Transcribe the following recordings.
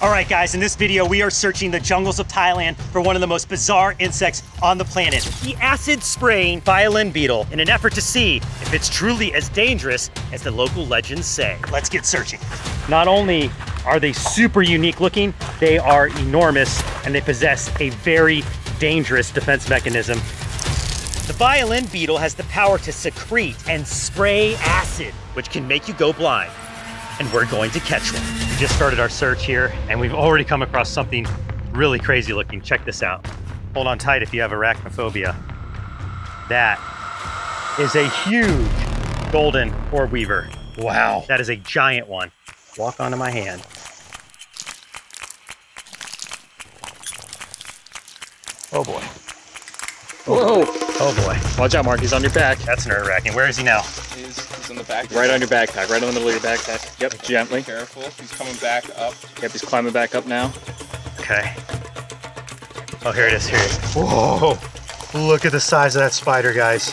All right, guys, in this video, we are searching the jungles of Thailand for one of the most bizarre insects on the planet, the acid-spraying violin beetle, in an effort to see if it's truly as dangerous as the local legends say. Let's get searching. Not only are they super unique looking, they are enormous, and they possess a very dangerous defense mechanism. The violin beetle has the power to secrete and spray acid, which can make you go blind and we're going to catch one. We just started our search here and we've already come across something really crazy looking. Check this out. Hold on tight if you have arachnophobia. That is a huge golden orb weaver. Wow. That is a giant one. Walk onto my hand. Oh boy. Whoa! Oh boy. Watch out, Mark. He's on your back. That's nerve wracking. Where is he now? He's, he's in the back. Right on your backpack. Right on the middle of your backpack. Yep. Gently. Careful. He's coming back up. Yep. He's climbing back up now. Okay. Oh, here it is. Here it is. Whoa! Look at the size of that spider, guys.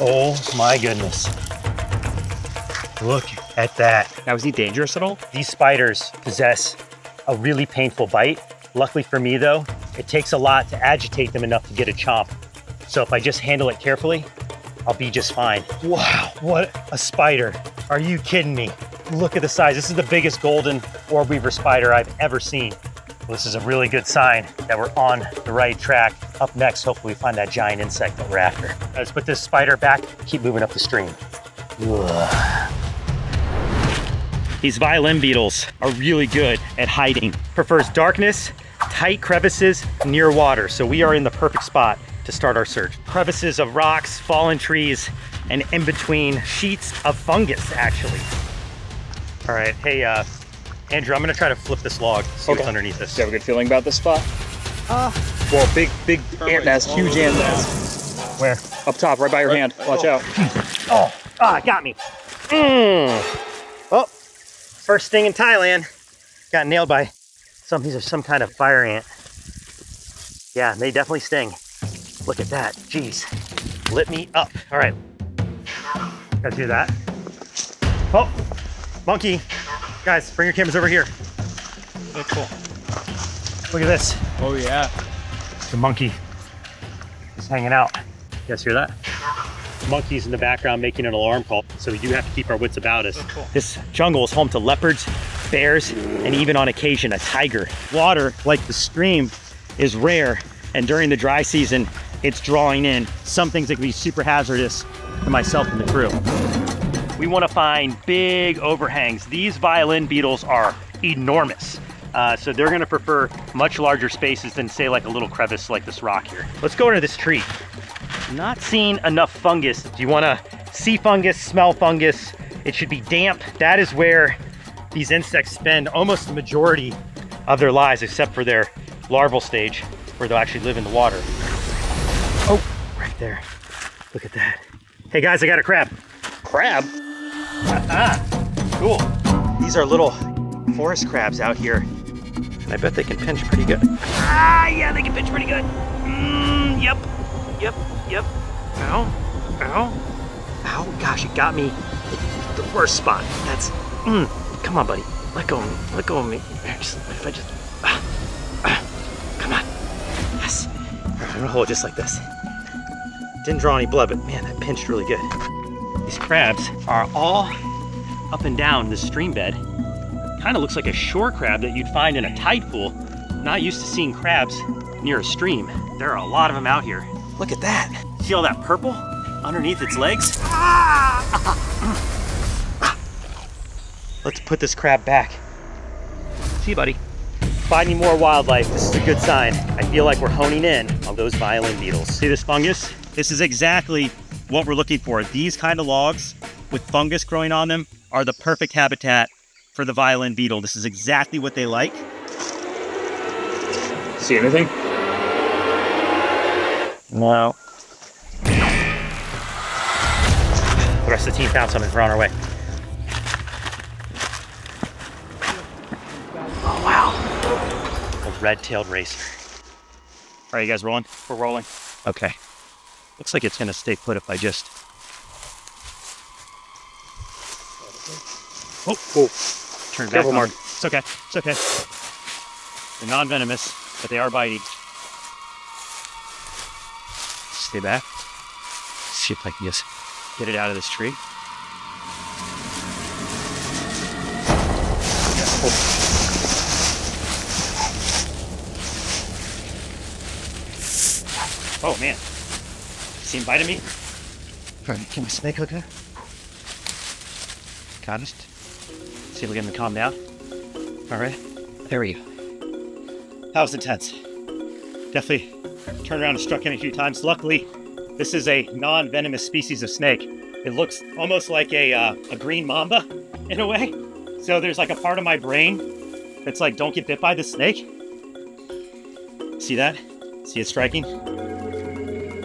Oh my goodness. Look at that. Now, is he dangerous at all? These spiders possess a really painful bite. Luckily for me, though, it takes a lot to agitate them enough to get a chomp. So if I just handle it carefully, I'll be just fine. Wow, what a spider. Are you kidding me? Look at the size. This is the biggest golden orb weaver spider I've ever seen. Well, this is a really good sign that we're on the right track. Up next, hopefully we find that giant insect that we're after. Let's put this spider back, keep moving up the stream. Ugh. These violin beetles are really good at hiding. Prefers darkness, tight crevices near water. So we are in the perfect spot to start our search. Crevices of rocks, fallen trees, and in between sheets of fungus, actually. All right, hey, uh, Andrew, I'm gonna try to flip this log, see what's Okay. underneath this. Do you have a good feeling about this spot? Uh, Well, big, big ant nest, huge ant nest. where? Up top, right by your hand. Watch out. Oh, ah, got me. Mm. Oh, first thing in Thailand. Got nailed by some, these are some kind of fire ant. Yeah, they definitely sting. Look at that, jeez. Lit me up. All right, guys hear that? Oh, monkey. Guys, bring your cameras over here. Oh, cool. Look at this. Oh, yeah. The monkey is hanging out. You guys hear that? Monkeys in the background making an alarm call, so we do have to keep our wits about us. Oh, cool. This jungle is home to leopards, bears, and even on occasion a tiger. Water, like the stream, is rare, and during the dry season, it's drawing in some things that can be super hazardous for myself and the crew. We want to find big overhangs. These violin beetles are enormous. Uh, so they're going to prefer much larger spaces than say like a little crevice like this rock here. Let's go into this tree. Not seeing enough fungus. Do you want to see fungus, smell fungus? It should be damp. That is where these insects spend almost the majority of their lives, except for their larval stage, where they'll actually live in the water. Right there. Look at that. Hey guys, I got a crab. Crab? Ah, cool. These are little forest crabs out here. And I bet they can pinch pretty good. Ah, yeah, they can pinch pretty good. Mm, yep, yep, yep. Ow, ow, ow. Gosh, it got me at the worst spot. That's, mm, come on, buddy. Let go of me. Let go of me. Just, if I just, ah, ah, come on. Yes. I'm gonna hold it just like this. Didn't draw any blood, but man, that pinched really good. These crabs are all up and down the stream bed. Kind of looks like a shore crab that you'd find in a tide pool. Not used to seeing crabs near a stream. There are a lot of them out here. Look at that. See all that purple underneath its legs? Let's put this crab back. See you, buddy. Finding more wildlife, this is a good sign. I feel like we're honing in on those violin beetles. See this fungus? This is exactly what we're looking for. These kind of logs with fungus growing on them are the perfect habitat for the violin beetle. This is exactly what they like. See anything? No. The rest of the team found something. We're on our way. Oh, wow. A red-tailed racer. All right, you guys rolling? We're rolling. Okay. Looks like it's gonna stay put if I just. Oh, Oh, turn back. On. Mark. It's okay. It's okay. They're non-venomous, but they are biting. Stay back. See if I can just get it out of this tree. Oh man. See him biting me? Right, can my snake at? Got it. See if we can calm down. All right, there we go. That was intense. Definitely turned around and struck him a few times. Luckily, this is a non-venomous species of snake. It looks almost like a, uh, a green mamba in a way. So there's like a part of my brain that's like, don't get bit by the snake. See that? See it striking?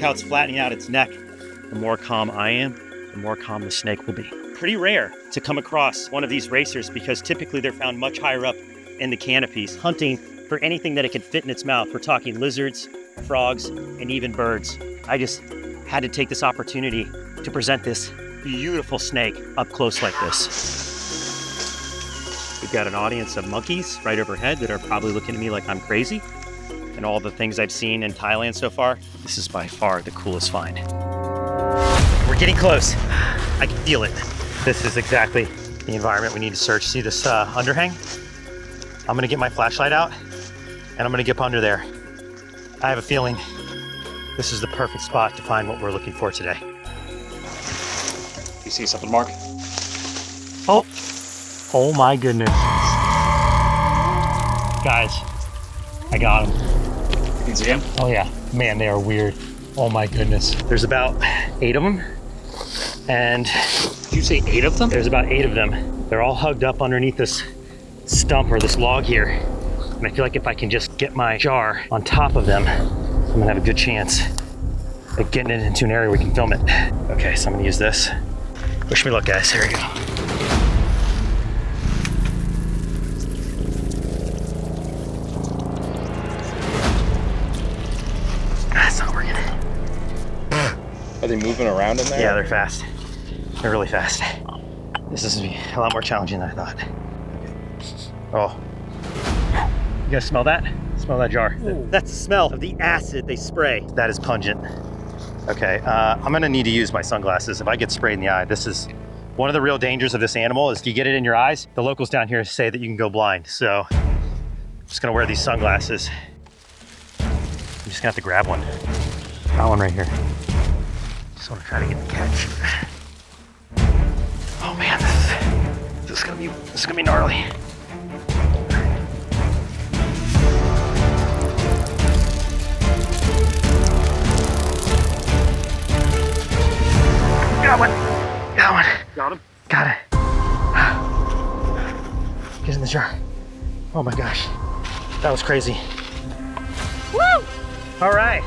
How it's flattening out its neck. The more calm I am, the more calm the snake will be. Pretty rare to come across one of these racers because typically they're found much higher up in the canopies, hunting for anything that it can fit in its mouth. We're talking lizards, frogs, and even birds. I just had to take this opportunity to present this beautiful snake up close like this. We've got an audience of monkeys right overhead that are probably looking at me like I'm crazy. And all the things I've seen in Thailand so far, this is by far the coolest find. We're getting close. I can feel it. This is exactly the environment we need to search. See this uh, underhang? I'm gonna get my flashlight out and I'm gonna get up under there. I have a feeling this is the perfect spot to find what we're looking for today. You see something, Mark? Oh, oh my goodness. Guys, I got them. Can see him? Oh yeah, man, they are weird. Oh my goodness. There's about eight of them, and Did you say eight of them? there's about eight of them. They're all hugged up underneath this stump or this log here. And I feel like if I can just get my jar on top of them, I'm gonna have a good chance of getting it into an area we can film it. Okay, so I'm gonna use this. Wish me luck, guys. Here we go. Moving around in there? Yeah, they're fast. They're really fast. This is a lot more challenging than I thought. Oh. You guys smell that? Smell that jar. That's the smell of the acid they spray. That is pungent. Okay, uh, I'm gonna need to use my sunglasses. If I get sprayed in the eye, this is one of the real dangers of this animal is if you get it in your eyes, the locals down here say that you can go blind. So I'm just gonna wear these sunglasses. I'm just gonna have to grab one. Got one right here. Just want to try to get the catch. Oh man, this is, this is gonna be this is gonna be gnarly. Got one. Got one. Got him? Got it. Get in the jar. Oh my gosh. That was crazy. Woo! All right.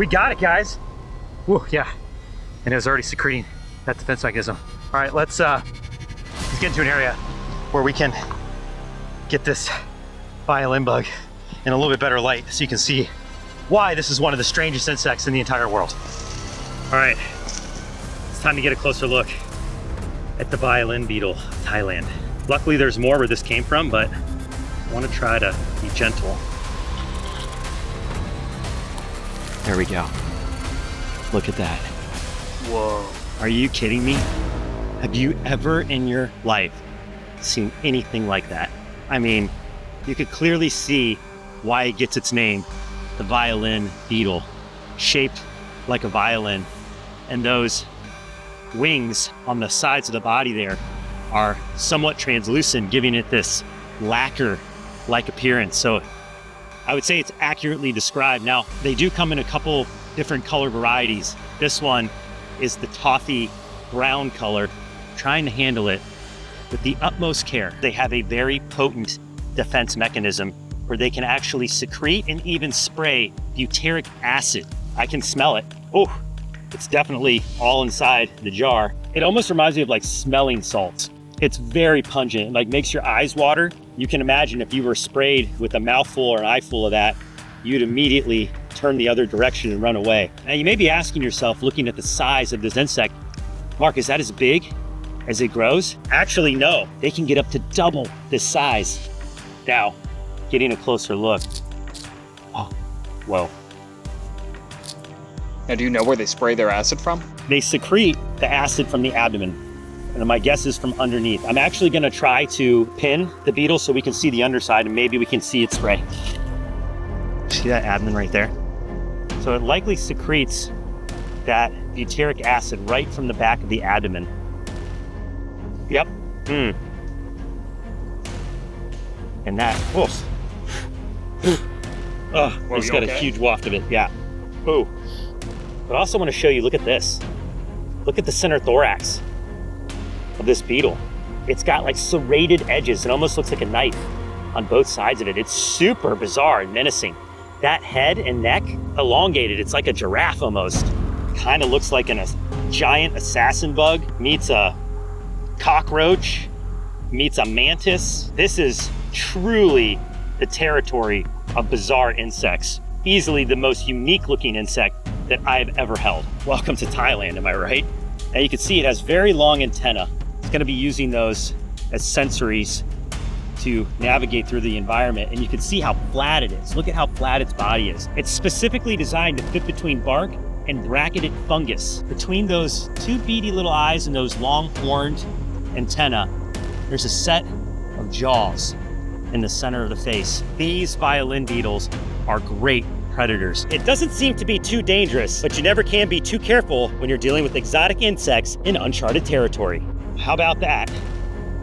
We got it, guys. Woo, yeah. And it was already secreting that defense mechanism. All right, let's uh let's get into an area where we can get this violin bug in a little bit better light so you can see why this is one of the strangest insects in the entire world. All right, it's time to get a closer look at the violin beetle Thailand. Luckily, there's more where this came from, but I want to try to be gentle. There we go. Look at that. Whoa. Are you kidding me? Have you ever in your life seen anything like that? I mean, you could clearly see why it gets its name the violin beetle, shaped like a violin. And those wings on the sides of the body there are somewhat translucent, giving it this lacquer like appearance. So I would say it's accurately described. Now, they do come in a couple different color varieties. This one is the toffee brown color, trying to handle it with the utmost care. They have a very potent defense mechanism where they can actually secrete and even spray butyric acid. I can smell it. Oh, it's definitely all inside the jar. It almost reminds me of like smelling salts. It's very pungent, like makes your eyes water. You can imagine if you were sprayed with a mouthful or an eyeful of that, you'd immediately turn the other direction and run away. Now you may be asking yourself, looking at the size of this insect, Mark, is that as big as it grows? Actually, no. They can get up to double this size. Now, getting a closer look. Oh, whoa. Now, do you know where they spray their acid from? They secrete the acid from the abdomen. And my guess is from underneath. I'm actually gonna try to pin the beetle so we can see the underside and maybe we can see it spray. See that abdomen right there? So it likely secretes that butyric acid right from the back of the abdomen. Yep. Hmm. And that, oof. oh, it's you got a huge waft of it. Yeah. Ooh. But I also want to show you, look at this. Look at the center thorax of this beetle. It's got like serrated edges. It almost looks like a knife on both sides of it. It's super bizarre and menacing. That head and neck elongated. It's like a giraffe almost. Kind of looks like an, a giant assassin bug meets a cockroach meets a mantis. This is truly the territory of bizarre insects. Easily the most unique looking insect that I've ever held. Welcome to Thailand, am I right? Now you can see it has very long antenna. It's gonna be using those as sensories to navigate through the environment and you can see how flat it is. Look at how flat its body is. It's specifically designed to fit between bark and bracketed fungus. Between those two beady little eyes and those long horned antenna, there's a set of jaws in the center of the face. These violin beetles are great predators. It doesn't seem to be too dangerous, but you never can be too careful when you're dealing with exotic insects in uncharted territory. How about that?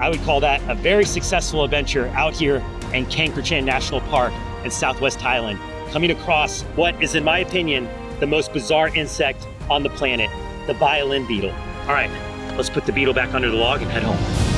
I would call that a very successful adventure out here in Kaeng Krachan National Park in Southwest Thailand, coming across what is, in my opinion, the most bizarre insect on the planet, the violin beetle. All right, let's put the beetle back under the log and head home.